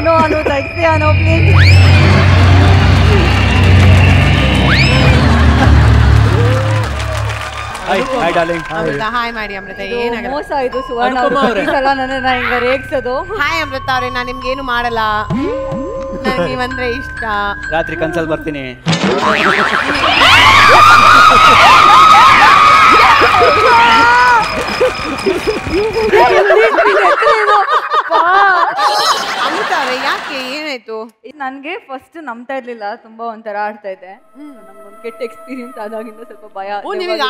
ಅನು ತೆಗ್ಸಿ Anu please hi hi darling Amrutha hi ಮಾಡಿ ಅಮೃತ ಏನಾಗಲ್ಲ ಮೋಸ ಇದು ಸುವರ್ಣ. ಅನುಪಮ ಅವ್ರೆ. ಈ ಸಲ ನನ್ನ ಹಿಂಗ ರೇಗ್ಸೋದು ಹಾಯ್ ಅಮೃತ ಅವ್ರೆ. ನಾನು ನಿಮ್ಗೆ ಏನು ಮಾಡಲ್ಲ. ನನಗೆ ನೀವಂದ್ರೆ ಇಷ್ಟ. ರಾತ್ರಿ ಕನ್ಸಲ್ ಬರ್ತೀನಿ. ಅಮೃತ ಅವ್ರೆ ಯಾಕೆ? ಏನಾಯ್ತು? ನನ್ಗೆ ಫಸ್ಟ್ ನಂಬ್ತಾ ಇರ್ಲಿಲ್ಲ. ತುಂಬಾ ಒಂಥರ ಆಡ್ತಾ ಇದ್ದೆ. ನಮ್ಗೊಂದು ಕೆಟ್ಟ ಎಕ್ಸ್ಪೀರಿಯನ್ಸ್ ಆದಾಗಿಂದ ಸ್ವಲ್ಪ ಭಯ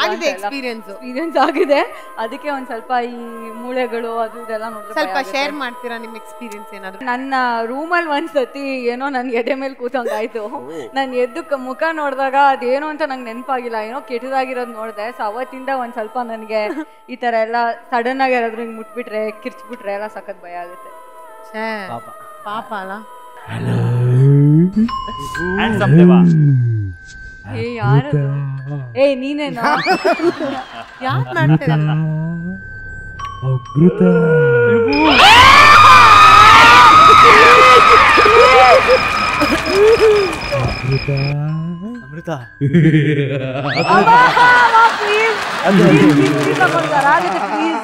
ಆಗಿದೆ ಎಕ್ಸ್ಪೀರಿಯನ್ಸ್ ಎಕ್ಸ್ಪೀರಿಯನ್ಸ್ ಆಗಿದೆ. ಅದಕ್ಕೆ ಒಂದ್ ಸ್ವಲ್ಪ ಈ ಮೂಳೆಗಳು ಅದು ಇದೆಲ್ಲ ನೋಡಿದ್ರೆ ಸ್ವಲ್ಪ ಶೇರ್ ಮಾಡ್ತೀರಾ ನಿಮ್ ಎಕ್ಸ್ಪೀರಿಯನ್ಸ್ ಏನಾದ್ರು? ನನ್ನ ರೂಮಲ್ಲಿ ಒಂದ್ಸತಿ ಏನೋ ನನ್ ಎದೆ ಮೇಲೆ ಕೂತಂಗಾಯ್ತು. ನಾನು ಎದ್ದು ಮುಖ ನೋಡಿದಾಗ ಅದೇನೋ ಅಂತ ನಂಗೆ ನೆನಪಾಗಿಲ್ಲ. ಏನೋ ಕೆಟ್ಟದಾಗಿರೋದು ನೋಡಿದೆ. ಸೊ ಅವತ್ತಿಂದ ಒಂದ್ ಸ್ವಲ್ಪ ನನಗೆ ಈ ತರ ಎಲ್ಲ ಸಡನ್ ಆಗಿ ಯಾರಾದ್ರೂ ಹಿಂಗ್ ಮುಟ್ಬಿಟ್ರೆ ಕಿರ್ಚ್ಬಿಟ್ರೆ ಎಲ್ಲ ಸಖತ್ ಭಯ ಆಗುತ್ತೆ ಛೇ, ಪಾಪ ಪಾಪ ಅಲ್ಲ ಹ್ಯಾಂಡ್ಸಮ್ ದೇವಾ ಏ ಯಾರದು ಏ ನೀನೇನಾ ಯಾಕೆ ಮಾಡ್ತೀರ Amrita Amrita Amrita please please please please